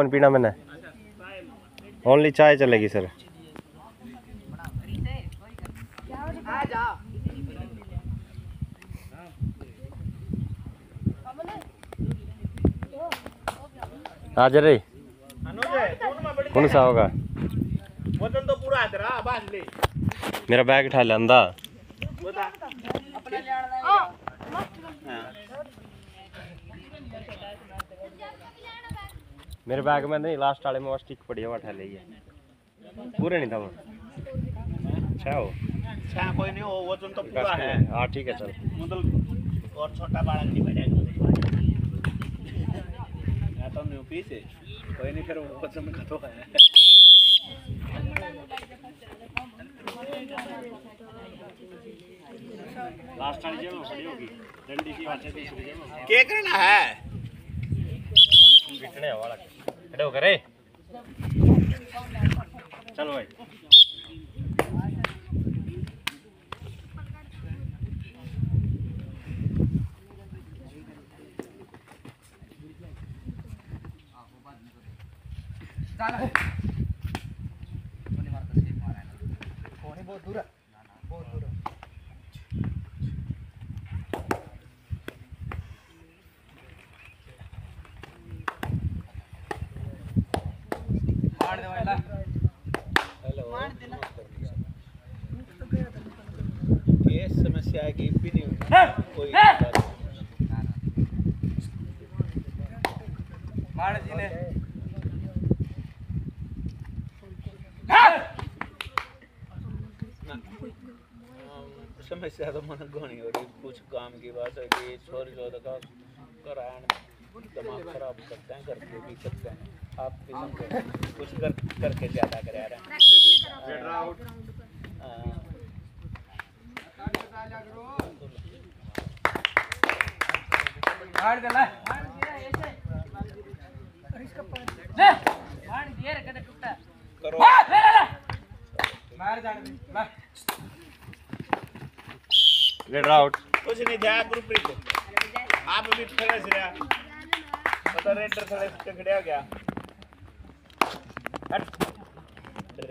पानी पीना मैंने ओनली चाय चलेगी सर आज रे कौन सा होगा? वज़न तो पूरा है तेरा बाँध ले मेरा बैग उठा ले अंदा मेरे बैग में नहीं लास्ट वाले में स्टिक पड़ी है वो उठा ली है पूरे नहीं था वो? अच्छा हो? अच्छा कोई नहीं वो वज़न तो पूरा है। हाँ। ठीक है चल। मतलब और छोटा बालक नहीं बैठेगा या तो नहीं पीछे कोई नहीं फिर वो वज़न का तो है। लास्ट वाली जेब में पड़ी होगी। डंडी की वाचे दूसरी जेब में। क्या करना है। बिटने वाला। खड़े हो करे चलो भाई। ये समस्या है कि भी नहीं हुई कोई बात नहीं। समस्या तो मन घनी हो रही कुछ काम की बात है कि छोरी चौदह का करायण दिमाग खराब करते हैं करके भी सकते हैं। आप भी समझो कुछ कर करके ज़्यादा करा रहे हैं। हाँ। करो। गेट आउट कुछ नहीं ध्यान गुरप्रीत। आप भी खड़े से रहा। पता रेडर खड़े से खड़े हो गया। हट। डर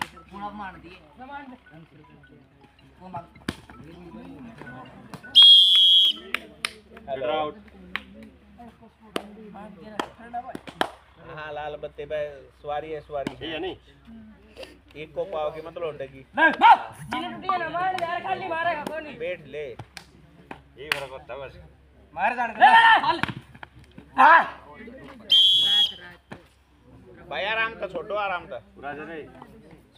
गेट आउट हाँ लाल बत्ते पे सवारी है सवारी ये है नहीं एक को पाओगे मतलब लौटेगी बैठ ले यही फ़र्क होता है बस भाई आराम था छोटो आराम था पूरा जरे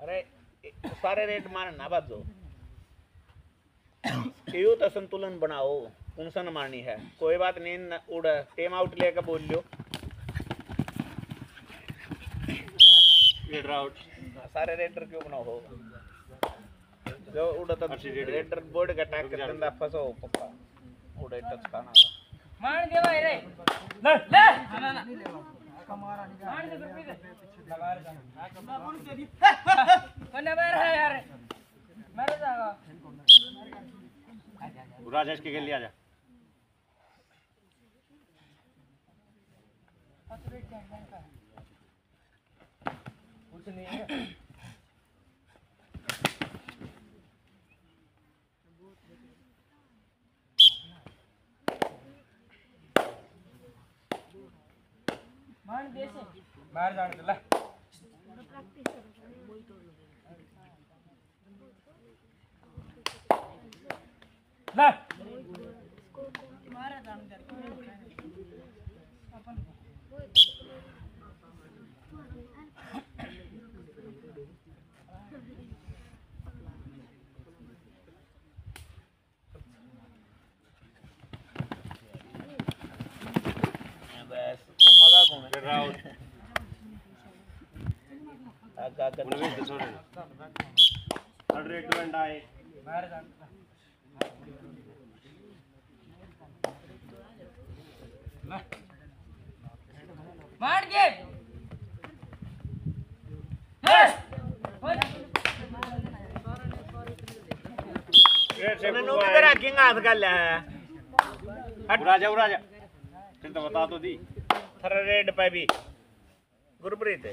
अरे सारे रेट मारे ना बात जो संतुलन बनाओ? उनसन मारनी है। कोई बात नहीं उड़ टेम आउट लेकर बोल लियो। सारे रेटर क्यों बनाओ? जो उड़ तो अच्छी बोर्ड का टैग कर दंदा फसो पक्का उड़े टच खाना का दे भाई रे ले ले ना ना मार दे गुरप्रीत कोने बार है यार मारो जाओ राजेश के लिए आ जा कुछ नहीं है बाहर जाने दे ले ले बस वो मज़ा कौन है रेडर आउट आगा आगा उन्हें भी छोड़ थर्ड रेड टू एंड आए बाहर जाने ले मार दे। ले बोल रेड से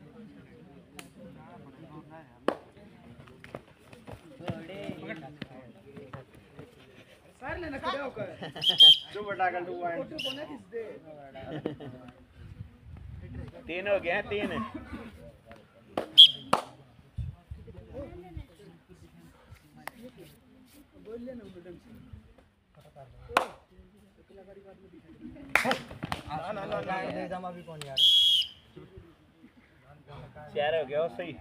तीन हो गए तीन। चार हो गया सही हाँ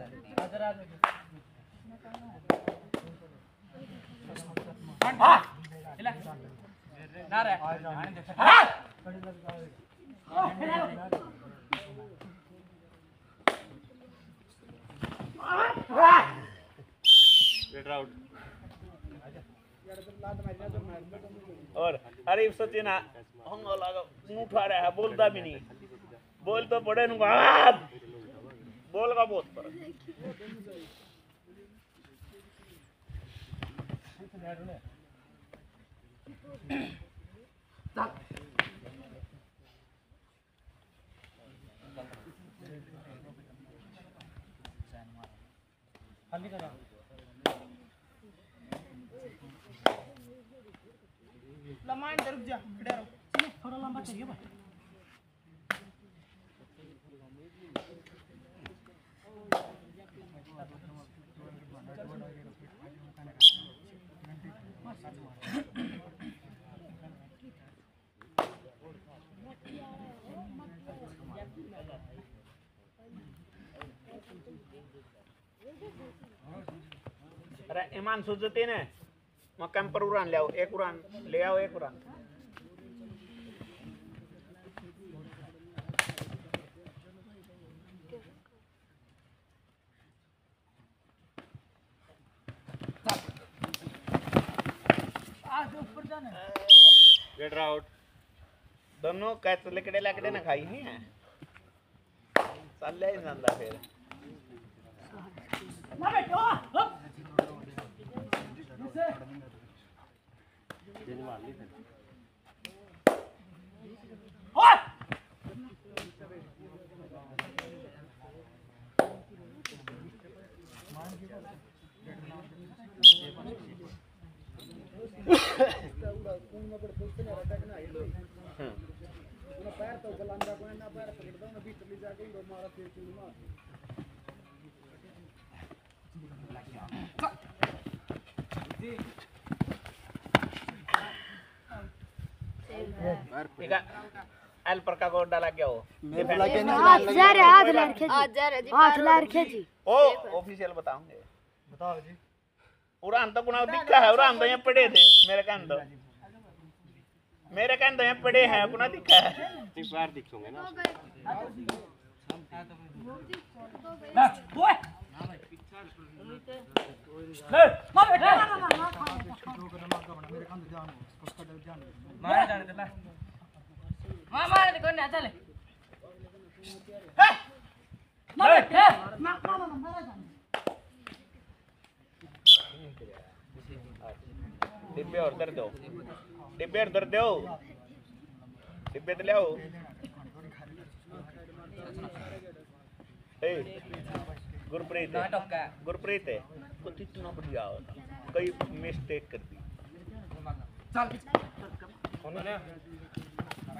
ले ना रे आने दे हाँ रेडर आउट और अरे सचिन मुँह उठा रहा है बोलता भी नहीं। बोल तो पड़े बोल का बहुत पर लंबा रुक जा खड़े रहो थोड़ा लंबा चाहिए भाई Thank you. अरे ईमान सुजते ने मक्का पर उड़ान ले आओ एक उड़ान ले आओ एक उड़ान। रेडर आउट दोनों कैच लकड़े लकड़े ना खाई नहीं है। चल ही जांदा फिर। चेंज मार ली फिर ओए ठीक है हेल्पर का कोड डाला क्या हो हाथ जा रहे हाथ लार खेची हाथ लार खेची ओ ऑफिशियल बताऊँगे बताओ जी उड़ान तो कुना दिखा है उड़ान तो यहाँ पड़े थे मेरे कहन तो मेरे कहन तो यहाँ पड़े हैं कुना दिखा है एक बार दिखोगे ना ले ओए ले मार ले मार जाने दे ले मार मार दे कोने चले मार ले डिब्बे और दर दो डिब्बे और दर दो डिब्बे तो ले गुरप्रीत गुरप्रीत है। कुछ इतना बढ़िया कई मिस्टेक कर दी। चल।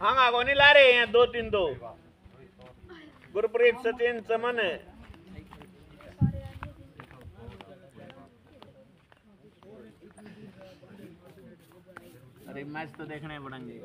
हाँ आगो नहीं ला रहे हैं दो तीन दो। गुरप्रीत सचिन चमन अरे मैच तो देखने पड़ेंगे।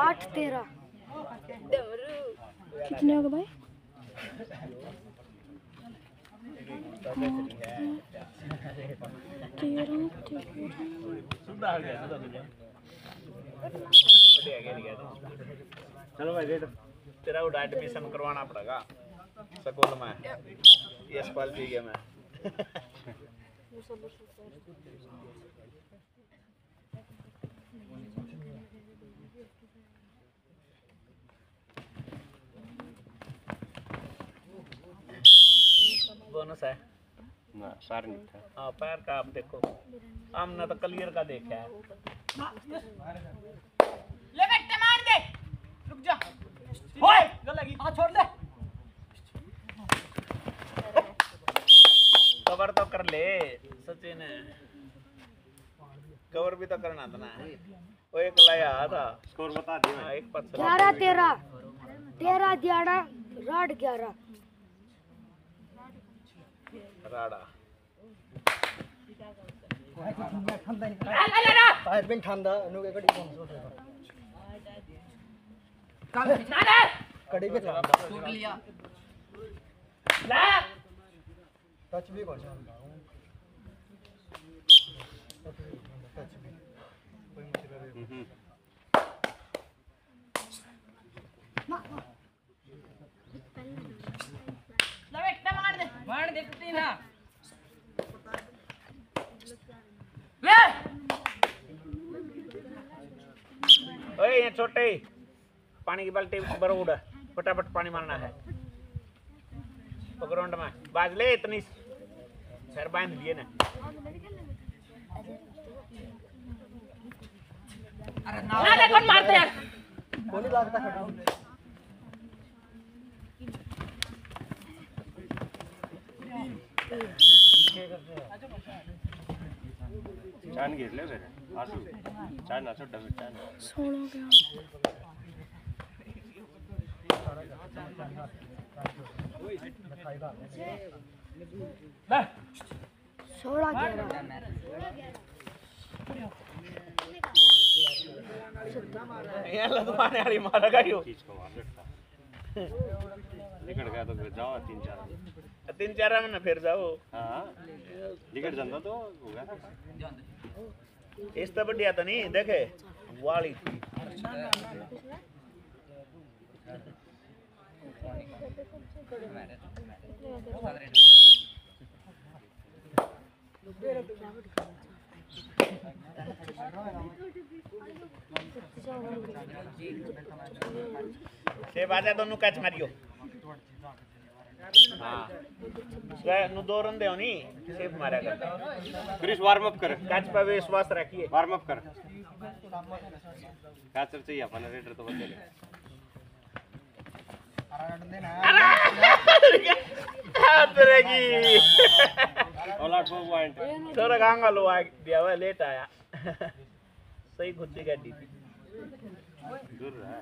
आठ तेरह। कितने हो गए भाई। चलो भाई तेरा उड़ा एडमिशन करवाना पड़ेगा। स्कूल में। यस पाल जी गया मैं बोनस है। ना सार नहीं था। हाँ पैर का आप देखो। हमने तो क्लियर का देखा है। ले बेटे मार दे। रुक जा। ओए! गल लगी हाँ छोड़ दे। कवर तो कर ले सचिन। कवर भी तो करना था ना। वो एक लाया था। स्कोर बता दियो। हाँ, एक पत्थर ग्यारह तेरह। तेरह ग्यारह राड ग्यारह। राडा। पायर पनि ठान्दा नुगे कडी पाउँछ तो. कडी पे था टूट लिया ला! टच भी गर्छ टच भी कोही मुतिर रे मार ना। ले। ओए ये छोटे। पानी की बाल्टी बरोड़ फटाफट पानी मारना है। ग्राउंड में। बाज ले इतनी। सर बाँध लिए ना। अरे ना कौन मारते यार कोणी लागता खटी चान घेतले बरे आसू। चान असो डबे चान। सोलह ग्यारह ले सोलह ग्यारह यहाँ लदवाने वाली मारेगा यो खींच निकल गया तो फिर जाओ तीन चार तीन चार में ना फिर जाओ हाँ निकल जाता तो होगा इस तो बढ़िया तो नहीं देखे वाली थी से बाजा दोनों कैच मारियो हाँ नु दो रन दे नहीं सेफ़ मारा कर क्रिस वार्म अप कर कैच पे विश्वास रखिए वार्म अप कर कैचर चाहिए अपन रेडर तो बदले हाथ रहेगी all out four point late आया सही खुदी है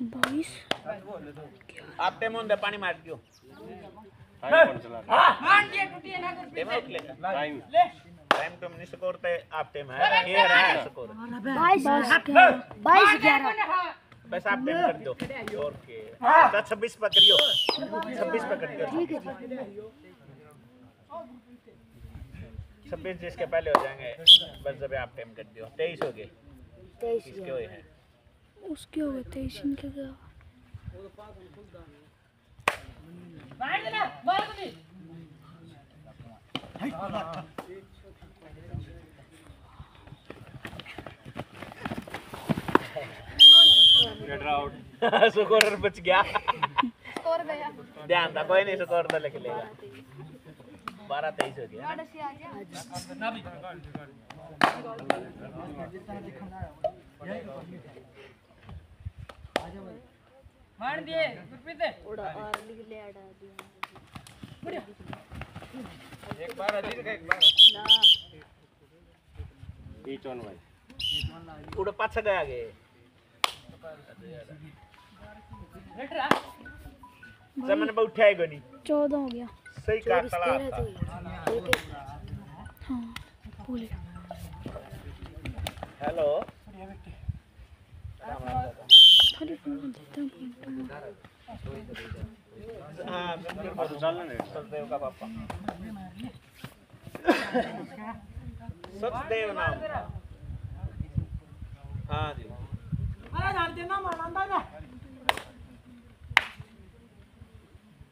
बाईस आप टेम दे पानी मार दियो टाइम है है तो नहीं स्कोर ते आप टेम है ये रहा स्कोर बाईस ग्यारह बाईस ग्यारह हाँ बस आप टेम कर दो। और के तो छब्बीस पकड़ियो छब्बीस पकड़ियो ठीक है जी छब्बीस जिसके पहले हो जाएँगे बस जब आप टेम कर दियो। तेईस हो गए। किसके हुए हैं? उसके हो गए तेईस इनके देना मार रेडर आउट स्कोर बच गया स्कोर गया ध्यान था कोई नहीं स्कोर तो लिख लेगा बारह तेईस हो गया ना भी मार दिए गुरप्रीत उड़ा और लिख ले अड़ा दिया एक बार अजीत का एक बार। ईच वन भाई उड़ पाछा गया गे जमन पे उठाएगा नहीं चौदह हो गया। सही का तला हाँ हेलो। हूँ हाँ तो सचदेव का पापा। सचदेव नाम। हाँ जी।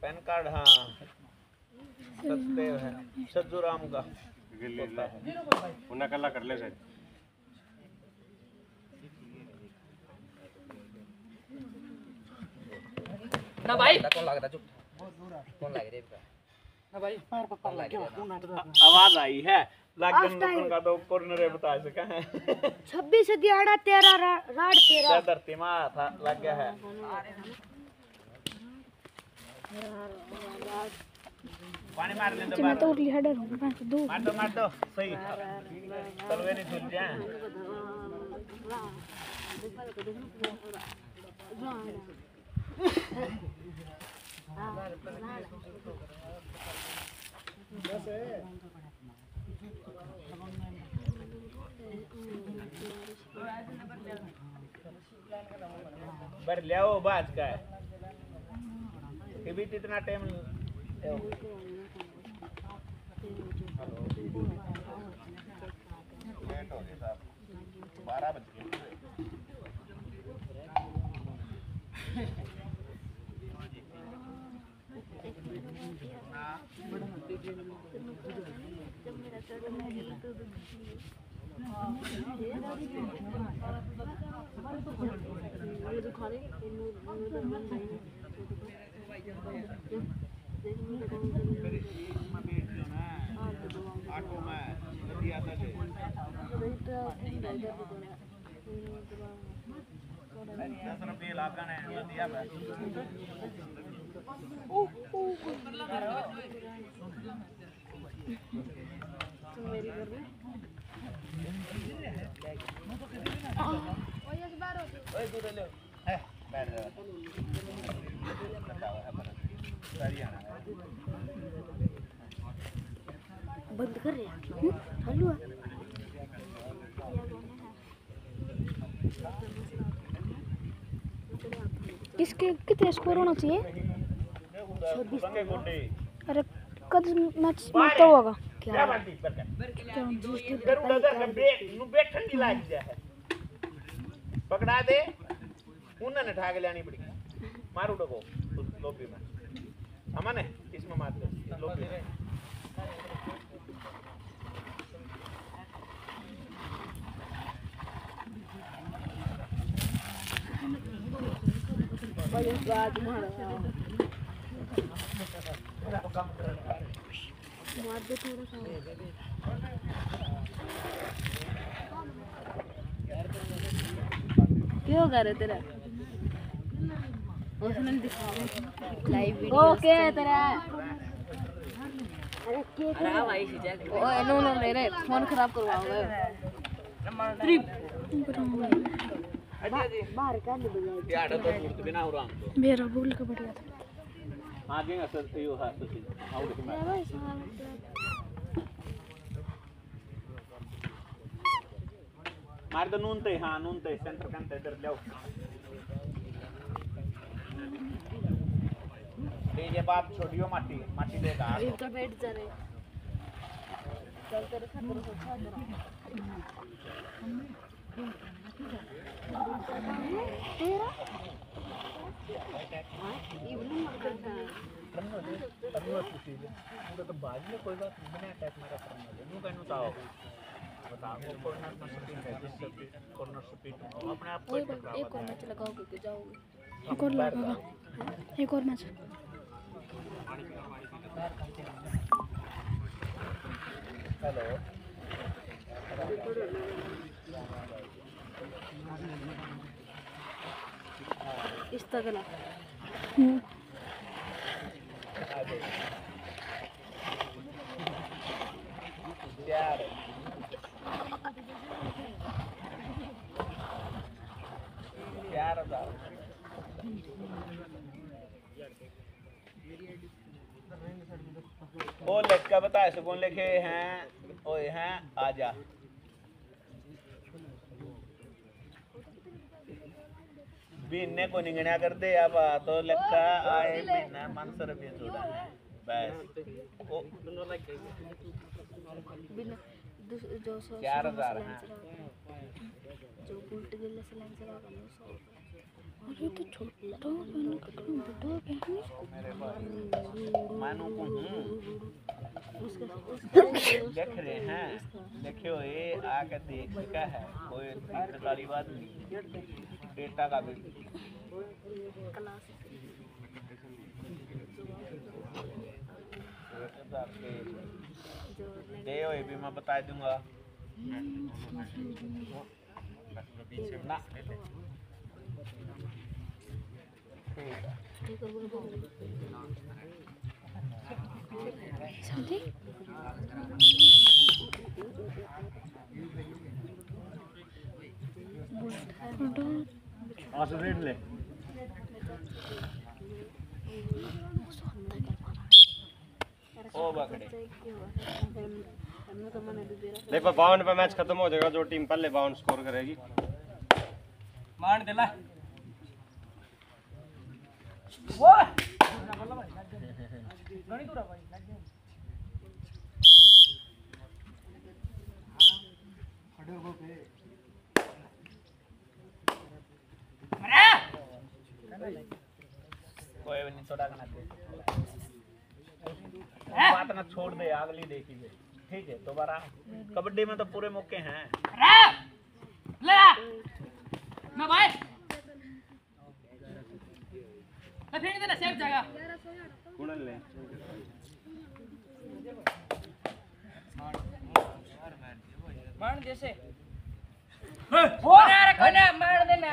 पैन कार्ड हाँ। सचदेव है। सज्जू राम का कल्ला कर ले सर ना भाई। कौन लग रहा चुप बहुत दूर कौन लग रहा है? ना भाई। आवाज़ आई है। लागन time. का तो कॉर्नर बता सका है छब्बीस ग्यारह तेरह राड तेरह धरती माँ था लग गया है। पानी मार ले तो मैं तो उठली हेडर हूँ मैं तो दो। मार दो मार दो सही। तलवे नहीं झूल जाए बर ले आओ बाज का है भी इतना टाइम लेट हो गया साहब बारह बज गए ऑटो में नदिया तक दस रुपये लागन है नदिया में बंद कर रहे हैं इसके कितने स्कोर होना चाहिए? अरे, कद मैच समाप्त होगा। क्या? क्या जिस दिन इधर उधर कर ब्रेक नु ब्रेक ठंडी लाग जाए पकड़ा दे। उन्होंने ठा के लेनी पड़ी। मारू डको उस लोबी में। अमन है, इसमें मार दे, लोबी में। मार दे थोड़ा सा क्यों होगा रे तेरा। ओके तेरा। अरे नो नो ले रे फ़ोन खराब करवाओगे। बाहर का नहीं तो दूर बिना हो तो मेरा भूल का बढ़िया था। आगे असर यो है तो आउट ते हाँ नून ते सेंटर कन ते इधर ये ये बात छोड़ियो माटी माटी ले का एक तो बैठ जा रे चल तेरे खातिर सोचा तेरा पूरा तो बाद में कोई बात नहीं अटैक मेरा करना है न्यू कहनो ताओ बताओ वो कॉर्नर स्पीड है जिस कॉर्नर स्पीड अपने आप को एक और मैच लगाओगे कि जाओगे। एक और लगेगा एक और मैच हेलो। इस यार यार बताओ ओ लड़का बता सुकून लिखे हैं? ओए हैं आजा। बीने को निगणा कर दे अब तो लड़का आए बीना मानसर भी जोड़ा बस। ओ। चार हज़ार हैं। जो उल्टे गिल्ले से चला कर लो सौ। अरे तो छोटा बड़ा मानू को हूँ। देख रहे हैं देखियो ये आके देख का है कोई सारी बात नहीं। डेटा का भी क्लास दे ये भी मैं बता दूँगा। ना ले देखो पे मैच खत्म हो जाएगा, जो टीम पहले बावन स्कोर करेगी। मान दिला वो गणी दूर भाई लग गया अरे कोई भी नहीं बात ना छोड़ दे अगली देखी दे ठीक है दोबारा कबड्डी में तो पूरे मौके हैं ले ना भाई। तो फेंक देना सेफ़ जगह। कुणल ले। मान जैसे। वो ना रखो ना मार देना।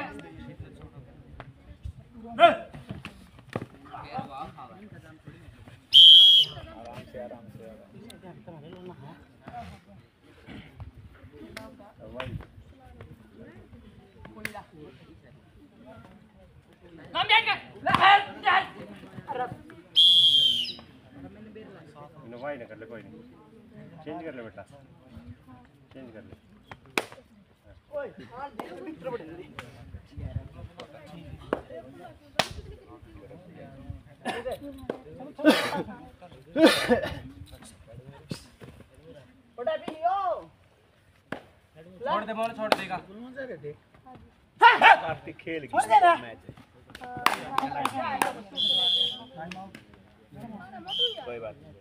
आराम से आराम से आराम से। कम जाएगा ले ले ने कर ले कोई नहीं। चेंज कर ले बेटा। चेंज कर ले। छोड़ दे बॉल छोड़ देगा। कार्तिक खेल गया मैच कोई बात नहीं।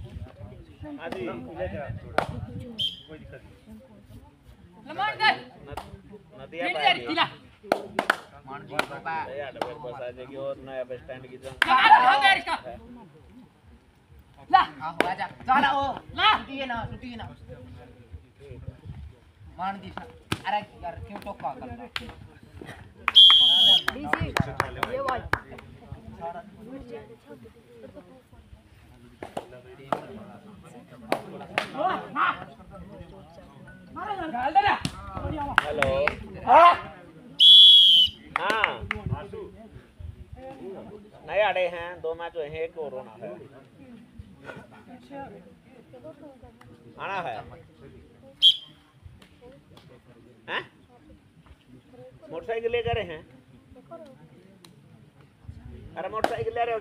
और नया बस स्टैंड की ला हाँ चला ओ ला सुटिए ना सुटिए ना मान दी अरे यार क्यों टोका कर ये भाई डाल दे ना हेलो हाँ नए आड़े हैं दो मैच हुए हैं एक और होना है आना है हैं मोटरसाइकिल लेकर हैं अरे मोटरसाइकिल ले रहे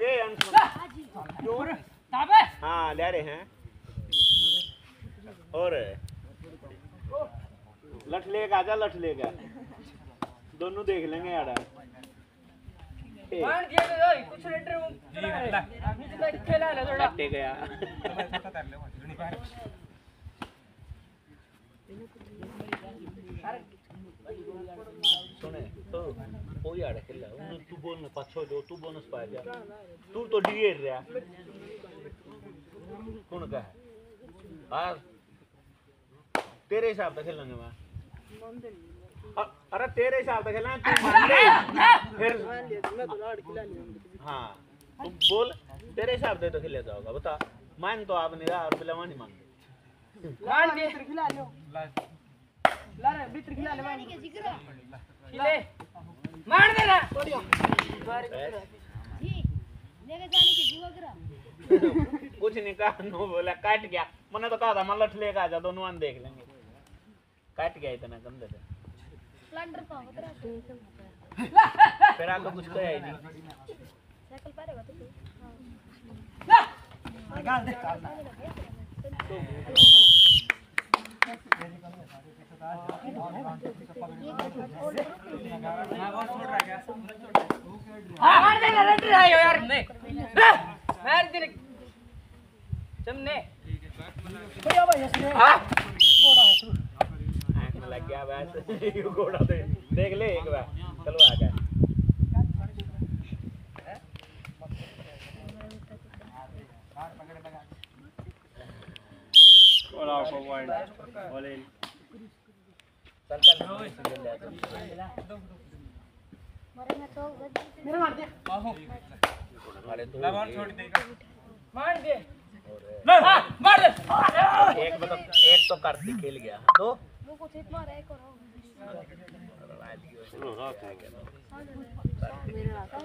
क्यों ताबे हाँ ले रहे हैं। और लठ लेगा आजा लठ लेगा दोनों देख लेंगे यार। तो कुछ तो गया। सुने तो ओ यार खेला उन्हें तू बोलने पाछो जो तू बोनस पा जा तू तो डिगेर रहा। कौन का है? हाँ तेरे हिसाब से खेलेंगे मैं अरे तेरे हिसाब से खेलना तू मान ले फिर हाँ तू बोल तेरे हिसाब से तो खेला जाओगा बता। मान तो आप नहीं रहा और बिलवा नहीं मानते मान दे खिला लो ला रे खिला ले मान खिले। मार दे ना। कुछ नहीं कहा नो बोला काट गया। मैंने तो कहा था मैं लठ लेकर आ जा दोनों देख लेंगे। काट गया इतना गंदे से। स्प्लेंडर तो होता है। फिर आपको कुछ कहा ही नहीं। साइकिल पारेगा तो मार दे ना रेडर आयो यार। ने मार दे चमने हाँ आँख में लग गया ये घोड़ा दे देख ले एक बार। चलो आ गया मरेंगे तो मेरे मार दे। दो छोड़ देगा। मार दे। मार दे। एक मतलब एक तो कार्तिक खेल गया। दो। वो कुछ हिट मारा एक और सुनो रात में ला ला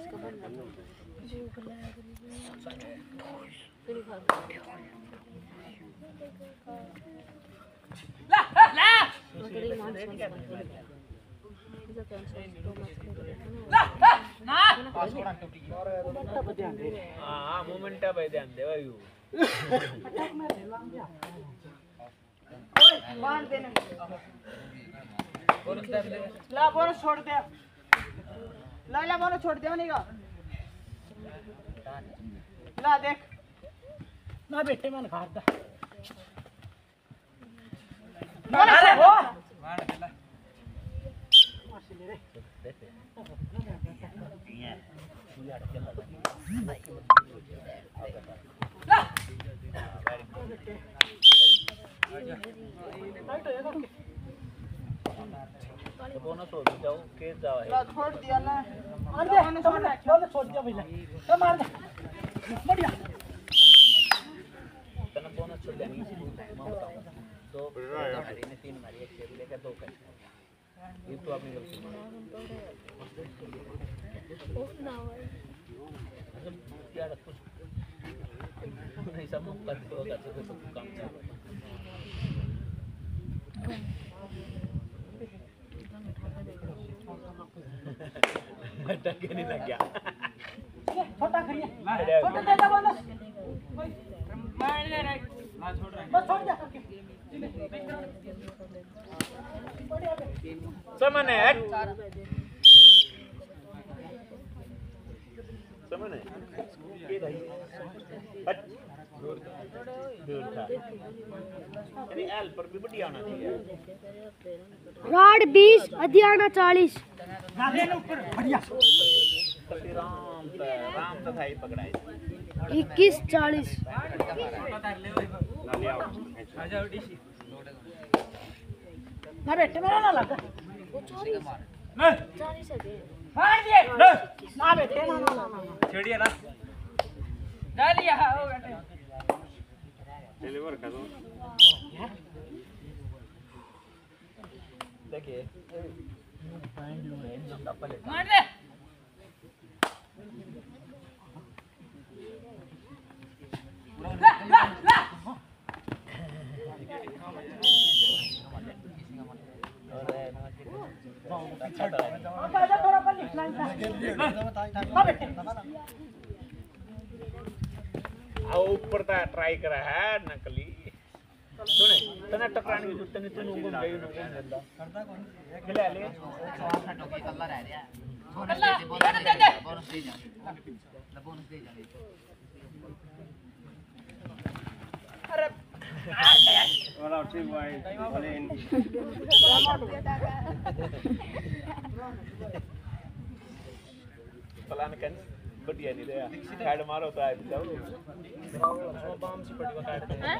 ला ना हाँ। मोमेंट पे ध्यान दे भाई। ला। बोलो छोड़ दे ला ला बोलो छोड़ दे नहीं का ला देख ना बेटे मैंने खा दा बोलो हो ला तो बोनस हो जाओ केस जाओ है छोड़ दिया ना मार दे छोड़ दे छोड़ दिया भैया तो मार दे बढ़िया तना बोनस छोड़ देनी मैं बताऊँ दो मारी ने तीन मारी एक खेल लेकर दो कर ये तो आपने गलती मारी मतलब यार कुछ नहीं सब दो कर तो काम चल टके नहीं लग गया छोटा करिए छोटा दे दे बोनस मार दे रे बस छोड़ दिया समन है समन है हट राड बीस अधियाना चालीस। ऊपर बढ़िया फिर राम राम भाई पकड़ाए इक्कीस चालीस। ना बेटे मेरा ना। लगा चालीस ना। बेटे ना। ना ना ना छेड़िए ना डालिया हो बेटे डिलीवर कर दो देखिए मार दे अच्छा था आजा थोड़ा पर लिखना ऊपर ता ट्राई करा है नकली। सुने तना टकराने की तने तने उंगल गई उंगल मिलदा करता कौन ले। ले कल्ला रह गया बोनस दे बोनस दे। बोनस दे जा। बोनस दे जा। वाला ठीक भाई बोले इन। प्लान कर बढ़िया नहीं रहा। हेड मारो तो आए जाओ बम से पड़ी काट दे हाँ?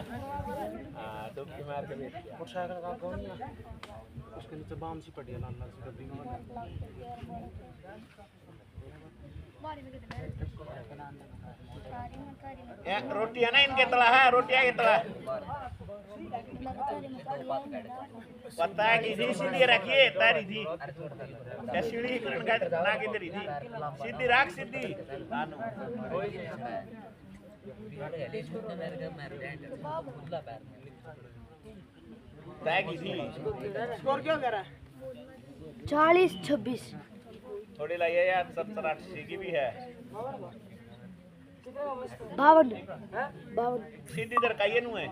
की मार के बेच दिया मोटरसाइकिल का कौन है? उसके नीचे बाम से पड़ी है लाल लाल से डब्बी में। रोटी है ना इनके तला है रोटियाँ के तला पता है किसी सीधी रखिए तारी थी सीढ़ी ना किधर ही थी सीधी रख सीधी चालीस छब्बीस। थोड़ी लाइए यार सत्तर अस्सी की भी है। बावन। बावन। सीधी इधर काइए नु है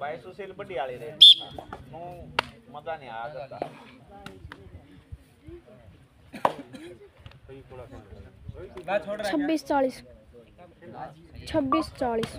बाईस सौ सेल बड़ी वाले रे नु मज़ा नहीं आ सकता छब्बीस चालीस। छब्बीस चालीस।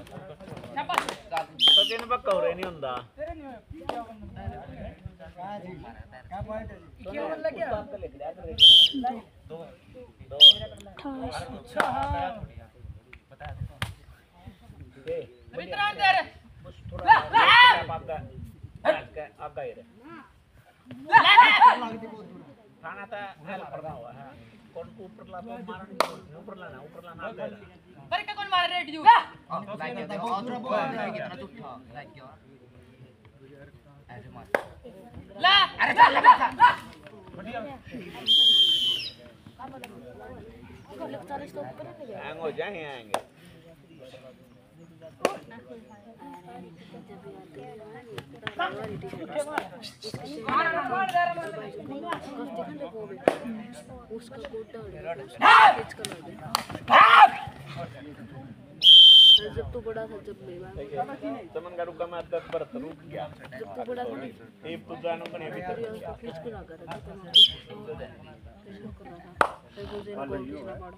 खाना था ऊपर तो ऊपर लाना ऊपर लाना आगा। ये पर का कौन मार रेड यू लाइक कितना कितना झूठा लाइक किया ऐसे मार ला अरे चल लगा था चालीस तो ऊपर है हैंग हो जाएँगे आएँगे उसका जब तू बड़ा था जब चमन का रुका मैं दस बार तो रुक गया जब तू बड़ा था ये पुजानो का नहीं फिर भीतर उसको खींच के ना कर रहा था इसको कर रहा था फिर मुझे इनको दूसरा पाड़ा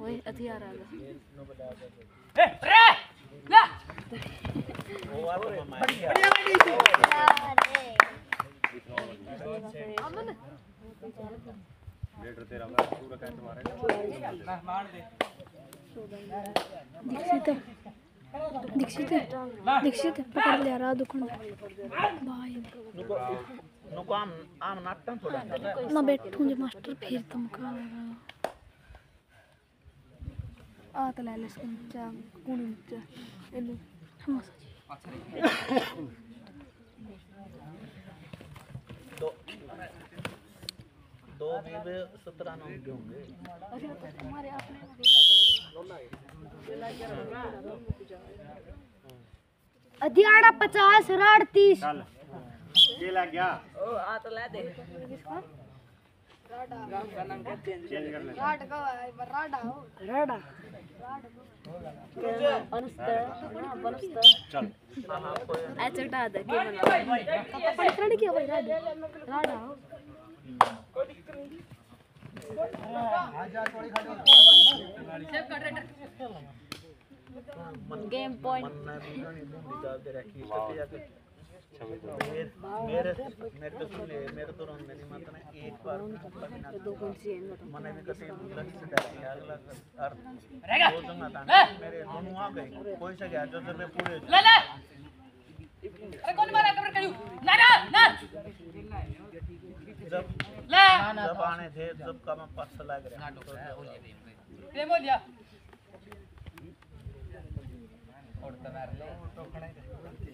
ओए अथी आ रहा रे ले वो आप हमारे लीटर तेरा मैं पूरा कैंट मारेगा दीक्षित दीक्षित दीक्षित, पकड़ लिया रहा दुकान भाई नुको आम आम नाटन थोड़ा ना बैठूं जे मास्टर फिर तुम का आ तो ले ले इसको जा कौन जा इल्लू हम दो दो भी सत्रह नौ के होंगे। अधियाड़ा पचास राड़ तीस। चल के लग गया। ओ आ तो ले दे। चेंज कर ले राड़ा बनस्तर ना बनस्तर चल। ऐसे हटा दे के बना। पकड़ किया भाई राड़ा। राड़ा सेव कर रे गेम पॉइंट भी नहीं रखी मेरे मेरे मेरे तो सुन ले मेरे तो रोन नहीं मत ने एक बार दो कौन सी है तो भी कते लक्ष्य से डर अगला रहेगा दो जगह था मेरे दोनों आ गए कोई से गया जो जब मैं पूरे ले ले अरे कौन मारा कबर करू ना ना ना जब ले जब आने थे जब का मैं पास लग रहा प्रेम हो लिया और तो मार ले नुको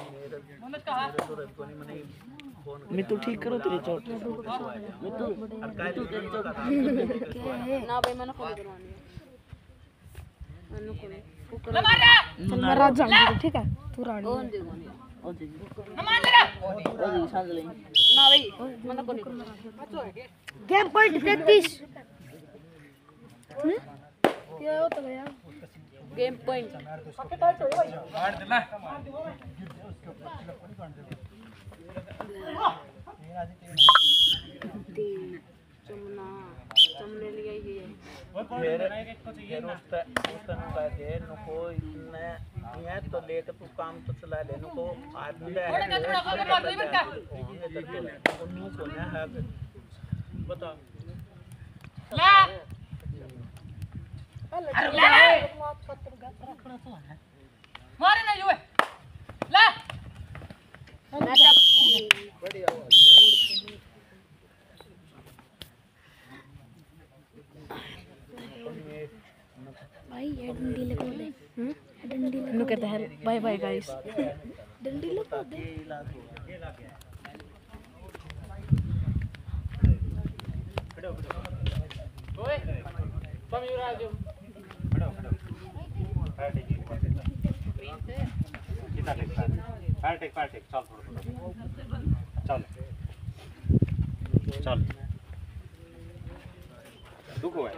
तो रब को नहीं मने फ़ोन मैं तो ठीक करो तेरी चोट। और काय तो तेरी चोट ना भाई मैंने फ़ोन करवानी है। मैं रात जाऊँगी ठीक है? तू रानी कौन दे कौन ओ जी ना मार ले ओ जी साँझ ले ना भाई मैंने कौन करवानी गेम पॉइंट तैतीस क्या होता गया गेम पॉइंट। चमना चमने लिया ही है मेरे फिर उस त ये तो तू काम तो चला ले। नुको आदमी ना बता ले। अरे ले। मारे नहीं हुए। ले। भाई ये डंडी लगा दे डंडी लगा कहते हैं बाय बाय गाइस डंडी लगा दे खड़ो खड़ो ओए तुम युवराज खड़ो खड़ो फायर टेक कितना take fire take fire take चल थोड़ा थोड़ा। चल। चल। दुख है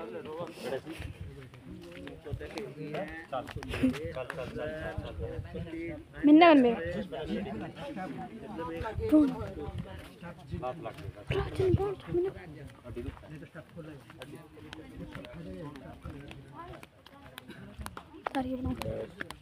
मिन्ना कर मेरा रुक बनाओ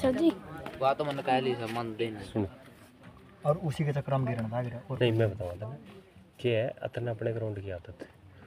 सर जी। वहाँ तो मैंने कह ली सब मन देना। सुन। और उसी के चक्कर में गिरना था गिरा और नहीं मैं बताऊँगा तुम्हें क्या है अतन अपने ग्राउंड की आदत है